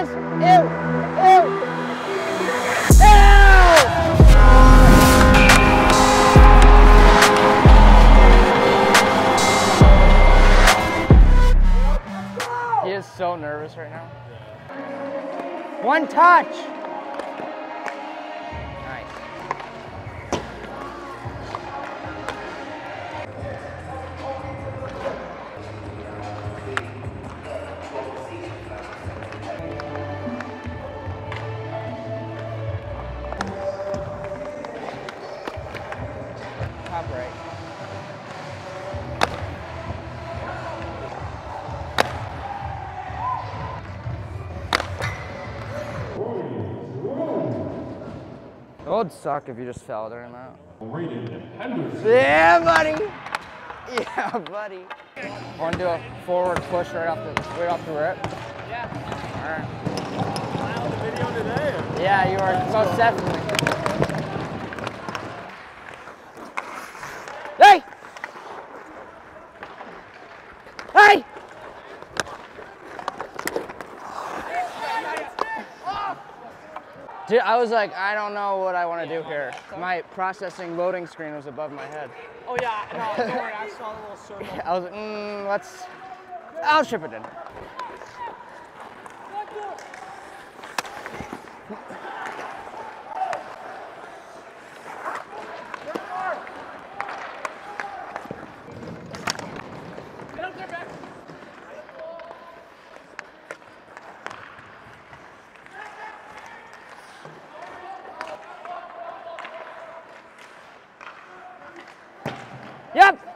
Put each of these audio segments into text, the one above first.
He is so nervous right now. One touch. Would suck if you just fell during that. Yeah, buddy. Yeah, buddy. Want to do a forward push right off the right off the rip? Yeah. All right. Video today. Yeah, you are most definitely. Dude, I was like, I don't know what I want to do here. My processing loading screen was above my head. Oh yeah, no, don't worry. I saw the little circle. I was like, mm, let's, I'll ship it in. Yep.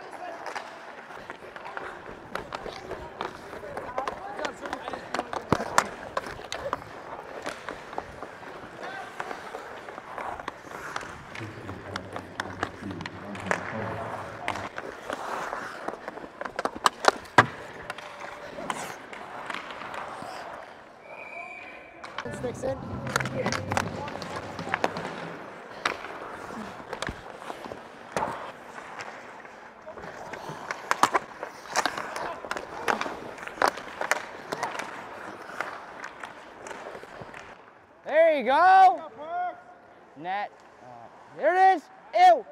Sticks in. There you go. Net. Uh, there it is. Ew. Ew.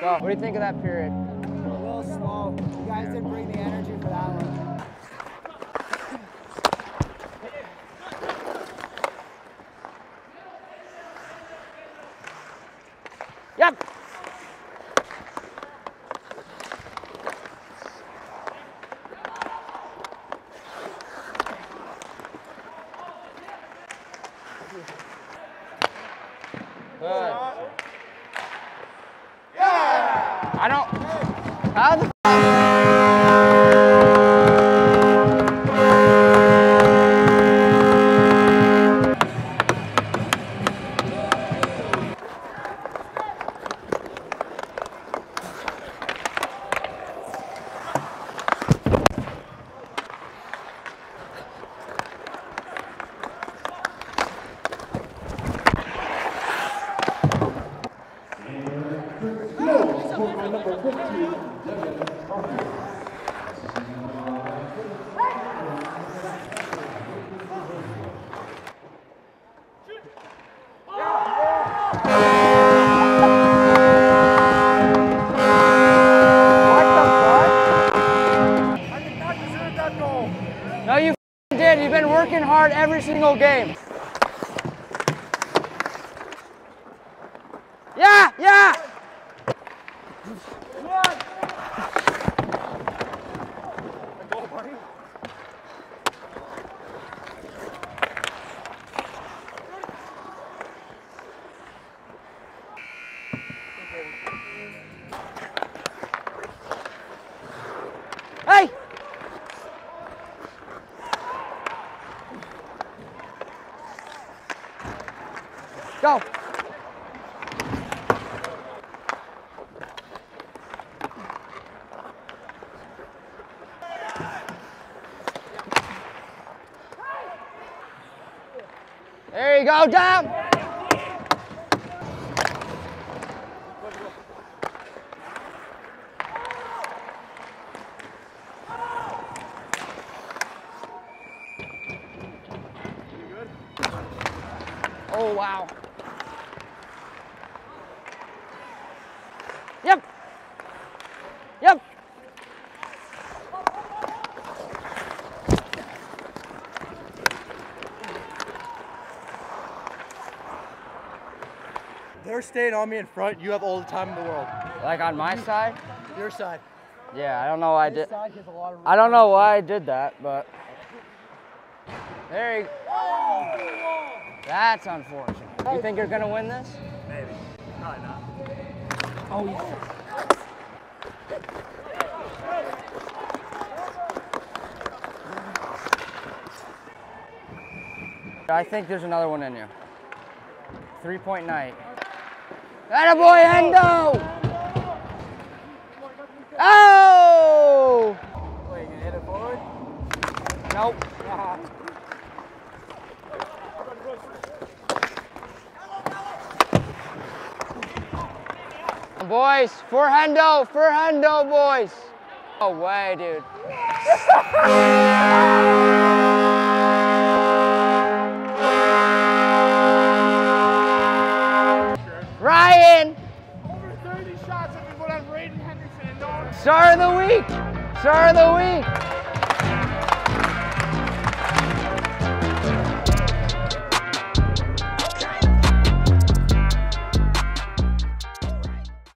Go. What do you think of that period? A little slow. You guys didn't bring the energy for that one. Yep. Good. I don't. How the? No, did. You've been working hard every single game. Yeah, yeah. Go! You go, down! Oh, wow. Yep. Yep. They're staying on me in front. You have all the time in the world. Like on my side? Your side. Yeah, I don't know why I did. Side has a lot of I don't know why I did that, but there you go. That's unfortunate. You think you're gonna win this? Maybe. Probably not. Oh, yeah. I think there's another one in you. Three point night. Attaboy, Endo! Oh! oh! Wait, you gonna hit it forward? Nope. Boys, for Hendo, for Hendo, boys. No way, dude. Braden Henderson star of the week, star of the week.